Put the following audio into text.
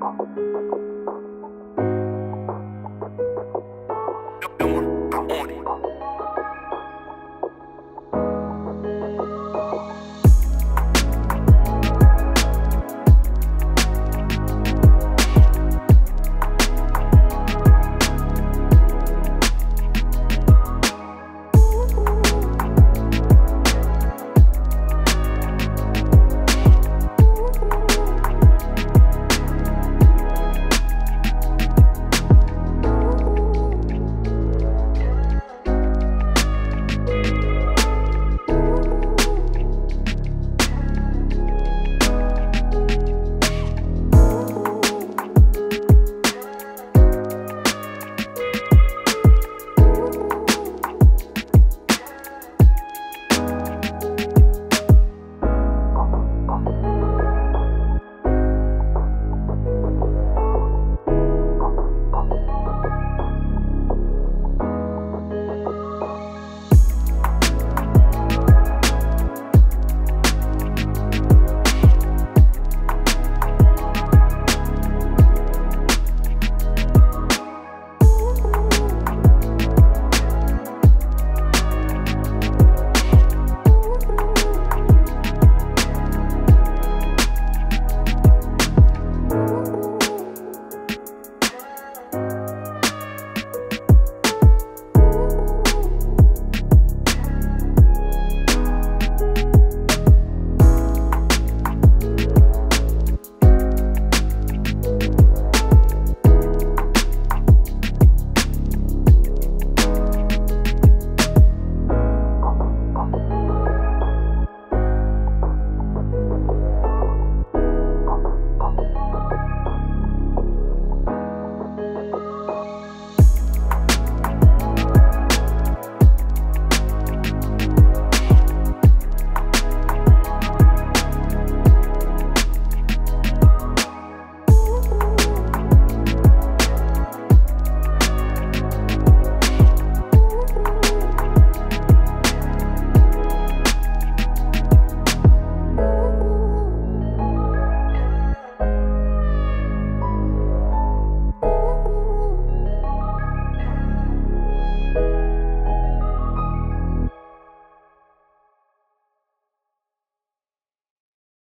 えっ?